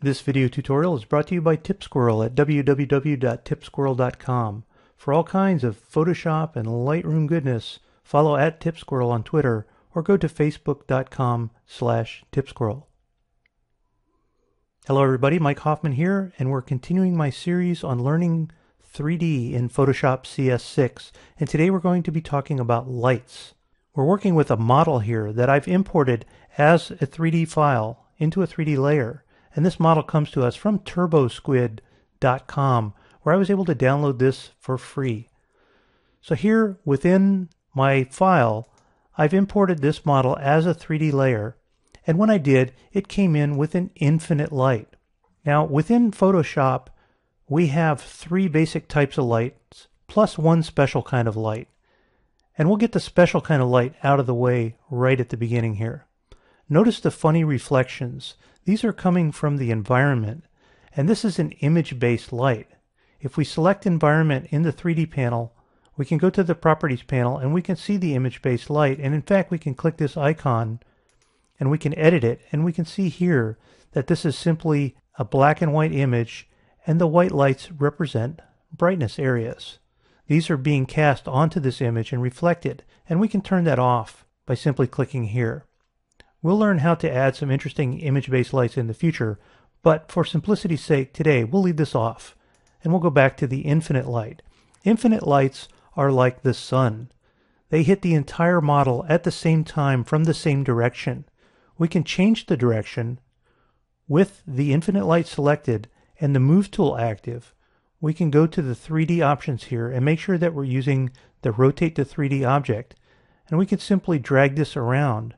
This video tutorial is brought to you by TipSquirrel at www.tipsquirrel.com. For all kinds of Photoshop and Lightroom goodness, follow at TipSquirrel on Twitter or go to facebook.com slash tipsquirrel. Hello everybody, Mike Hoffman here, and we're continuing my series on learning 3D in Photoshop CS6, and today we're going to be talking about lights. We're working with a model here that I've imported as a 3D file into a 3D layer. And this model comes to us from turbosquid.com where I was able to download this for free. So here within my file, I've imported this model as a 3D layer. And when I did, it came in with an infinite light. Now within Photoshop, we have three basic types of lights plus one special kind of light. And we'll get the special kind of light out of the way right at the beginning here. Notice the funny reflections. These are coming from the environment, and this is an image-based light. If we select environment in the 3D panel, we can go to the properties panel and we can see the image-based light. And in fact, we can click this icon and we can edit it. And we can see here that this is simply a black and white image and the white lights represent brightness areas. These are being cast onto this image and reflected, and we can turn that off by simply clicking here. We'll learn how to add some interesting image-based lights in the future, but for simplicity's sake today we'll leave this off, and we'll go back to the infinite light. Infinite lights are like the sun. They hit the entire model at the same time from the same direction. We can change the direction with the infinite light selected and the move tool active we can go to the 3D options here and make sure that we're using the rotate to 3D object. And we can simply drag this around.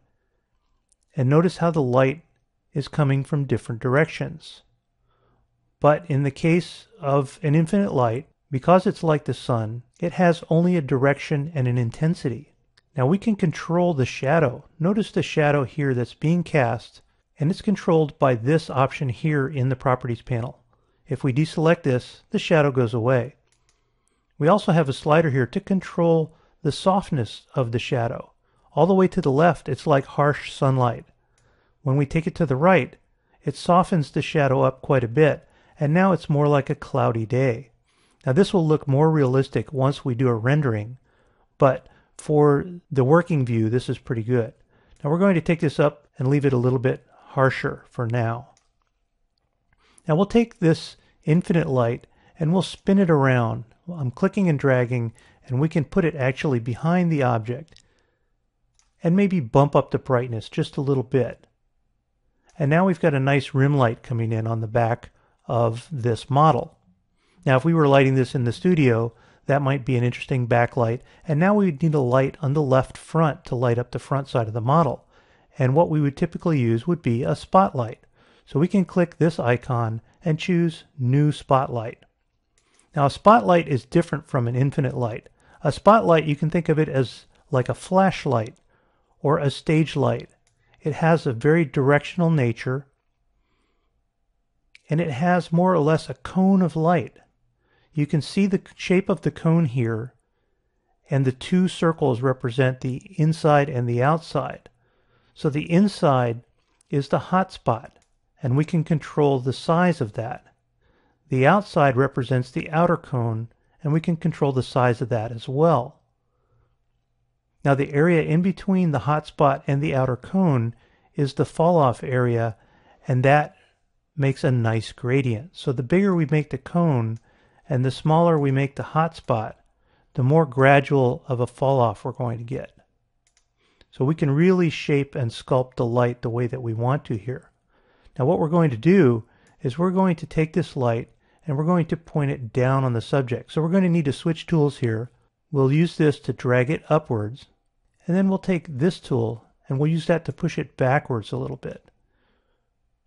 And notice how the light is coming from different directions. But in the case of an infinite light, because it's like the sun, it has only a direction and an intensity. Now we can control the shadow. Notice the shadow here that's being cast, and it's controlled by this option here in the Properties panel. If we deselect this, the shadow goes away. We also have a slider here to control the softness of the shadow. All the way to the left, it's like harsh sunlight. When we take it to the right, it softens the shadow up quite a bit, and now it's more like a cloudy day. Now this will look more realistic once we do a rendering, but for the working view, this is pretty good. Now we're going to take this up and leave it a little bit harsher for now. Now we'll take this infinite light and we'll spin it around. I'm clicking and dragging and we can put it actually behind the object and maybe bump up the brightness just a little bit. And now we've got a nice rim light coming in on the back of this model. Now if we were lighting this in the studio, that might be an interesting backlight. And now we would need a light on the left front to light up the front side of the model. And what we would typically use would be a spotlight. So we can click this icon and choose New Spotlight. Now a spotlight is different from an infinite light. A spotlight, you can think of it as like a flashlight or a stage light. It has a very directional nature and it has more or less a cone of light. You can see the shape of the cone here and the two circles represent the inside and the outside. So the inside is the hot spot and we can control the size of that. The outside represents the outer cone, and we can control the size of that as well. Now the area in between the hotspot and the outer cone is the fall off area, and that makes a nice gradient. So the bigger we make the cone and the smaller we make the hotspot, the more gradual of a fall off we're going to get. So we can really shape and sculpt the light the way that we want to here. Now what we're going to do is we're going to take this light and we're going to point it down on the subject. So we're going to need to switch tools here. We'll use this to drag it upwards. And then we'll take this tool and we'll use that to push it backwards a little bit.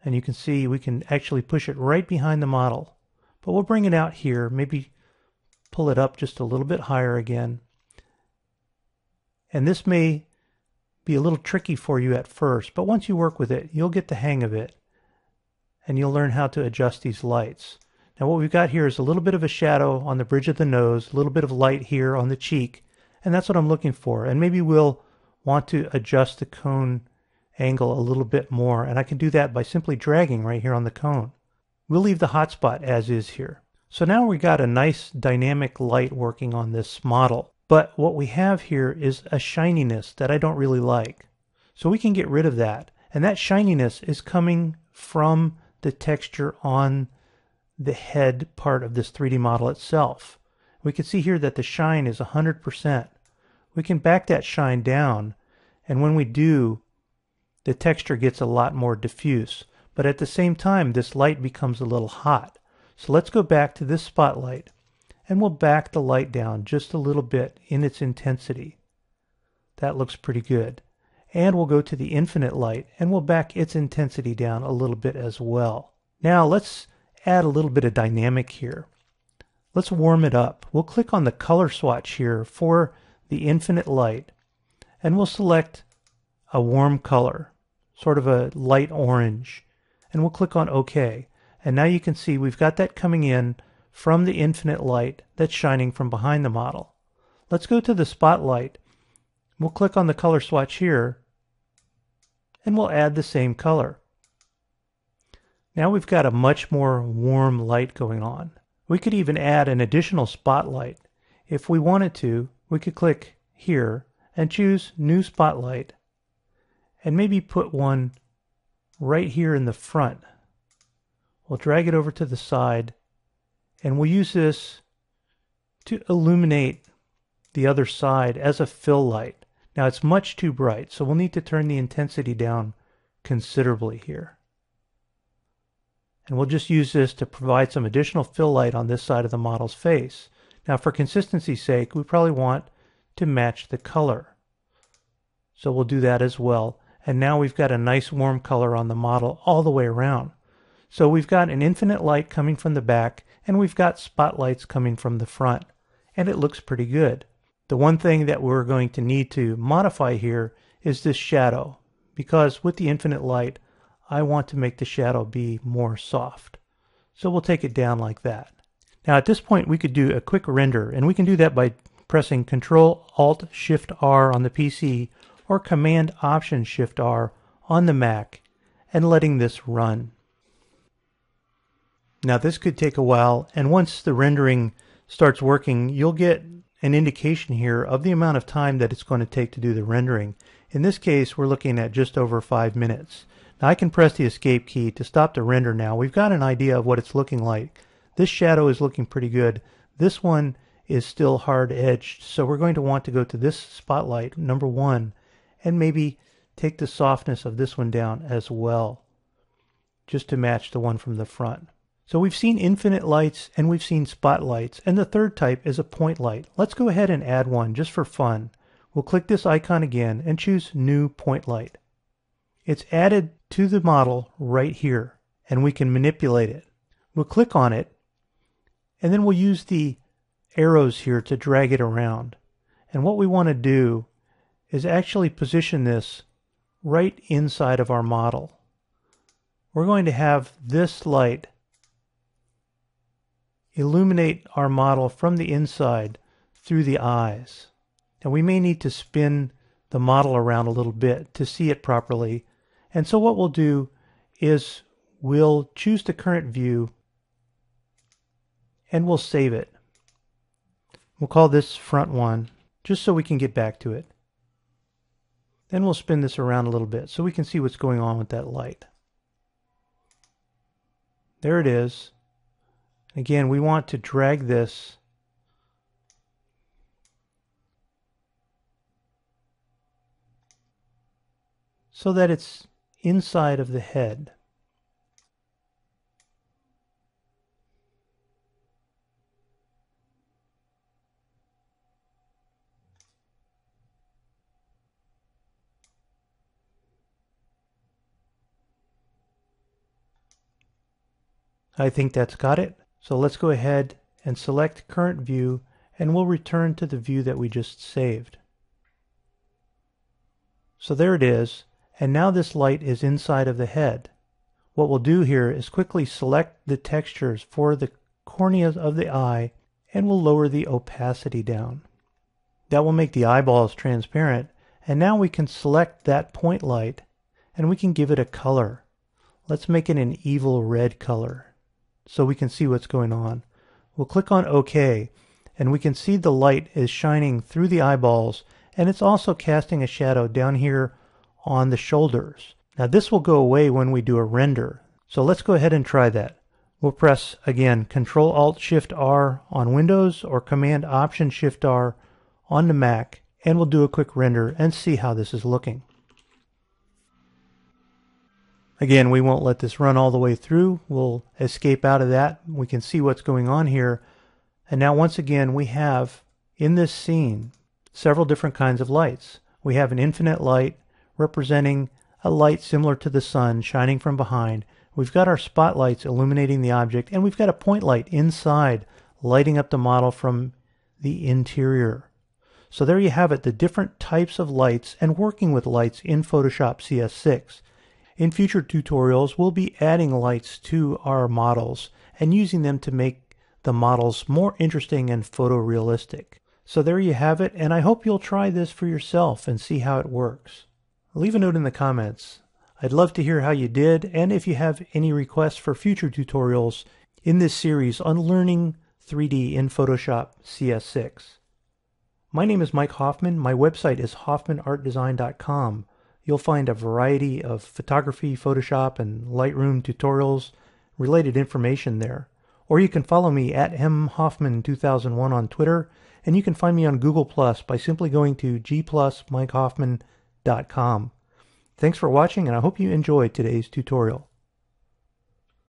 And you can see we can actually push it right behind the model. But we'll bring it out here, maybe pull it up just a little bit higher again. And this may be a little tricky for you at first, but once you work with it, you'll get the hang of it and you'll learn how to adjust these lights. Now what we've got here is a little bit of a shadow on the bridge of the nose, a little bit of light here on the cheek, and that's what I'm looking for. And maybe we'll want to adjust the cone angle a little bit more, and I can do that by simply dragging right here on the cone. We'll leave the hotspot as is here. So now we've got a nice dynamic light working on this model. But what we have here is a shininess that I don't really like. So we can get rid of that. And that shininess is coming from the texture on the head part of this 3D model itself. We can see here that the shine is 100%. We can back that shine down, and when we do, the texture gets a lot more diffuse. But at the same time, this light becomes a little hot. So let's go back to this spotlight, and we'll back the light down just a little bit in its intensity. That looks pretty good. And we'll go to the infinite light, and we'll back its intensity down a little bit as well. Now let's add a little bit of dynamic here. Let's warm it up. We'll click on the color swatch here for the infinite light and we'll select a warm color, sort of a light orange, and we'll click on OK. And now you can see we've got that coming in from the infinite light that's shining from behind the model. Let's go to the spotlight. We'll click on the color swatch here and we'll add the same color. Now we've got a much more warm light going on. We could even add an additional spotlight. If we wanted to, we could click here and choose New Spotlight and maybe put one right here in the front. We'll drag it over to the side and we'll use this to illuminate the other side as a fill light. Now it's much too bright, so we'll need to turn the intensity down considerably here. And we'll just use this to provide some additional fill light on this side of the model's face. Now for consistency's sake, we probably want to match the color. So we'll do that as well. And now we've got a nice warm color on the model all the way around. So we've got an infinite light coming from the back and we've got spotlights coming from the front. And it looks pretty good. The one thing that we're going to need to modify here is this shadow because with the infinite light I want to make the shadow be more soft. So we'll take it down like that. Now at this point we could do a quick render and we can do that by pressing Control Alt Shift R on the PC or Command Option Shift R on the Mac and letting this run. Now this could take a while and once the rendering starts working you'll get an indication here of the amount of time that it's going to take to do the rendering. In this case we're looking at just over five minutes. Now I can press the escape key to stop the render now. We've got an idea of what it's looking like. This shadow is looking pretty good. This one is still hard edged. So we're going to want to go to this spotlight, number one, and maybe take the softness of this one down as well, just to match the one from the front. So we've seen infinite lights and we've seen spotlights, and the third type is a point light. Let's go ahead and add one just for fun. We'll click this icon again and choose New Point Light. It's added to the model right here, and we can manipulate it. We'll click on it and then we'll use the arrows here to drag it around. And what we want to do is actually position this right inside of our model. We're going to have this light illuminate our model from the inside through the eyes. And we may need to spin the model around a little bit to see it properly. And so what we'll do is we'll choose the current view and we'll save it. We'll call this front one just so we can get back to it. Then we'll spin this around a little bit so we can see what's going on with that light. There it is. Again, we want to drag this so that it's inside of the head. I think that's got it. So let's go ahead and select current view and we'll return to the view that we just saved. So there it is, and now this light is inside of the head. What we'll do here is quickly select the textures for the corneas of the eye and we'll lower the opacity down. That will make the eyeballs transparent and now we can select that point light and we can give it a color. Let's make it an evil red color. so we can see what's going on. We'll click on OK, and we can see the light is shining through the eyeballs, and it's also casting a shadow down here on the shoulders. Now this will go away when we do a render, so let's go ahead and try that. We'll press, again, Control Alt Shift R on Windows or Command Option Shift R on the Mac, and we'll do a quick render and see how this is looking. Again, we won't let this run all the way through. We'll escape out of that. We can see what's going on here. And now once again, we have in this scene several different kinds of lights. We have an infinite light representing a light similar to the sun shining from behind. We've got our spotlights illuminating the object, and we've got a point light inside lighting up the model from the interior. So there you have it, the different types of lights and working with lights in Photoshop CS6. In future tutorials, we'll be adding lights to our models and using them to make the models more interesting and photorealistic. So there you have it, and I hope you'll try this for yourself and see how it works. Leave a note in the comments. I'd love to hear how you did and if you have any requests for future tutorials in this series on learning 3D in Photoshop CS6. My name is Mike Hoffman. My website is hoffmanartdesign.com. You'll find a variety of photography, Photoshop, and Lightroom tutorials, related information there. Or you can follow me at mhoffman2001 on Twitter, and you can find me on Google Plus by simply going to gplusmikehoffman.com. Thanks for watching and I hope you enjoyed today's tutorial.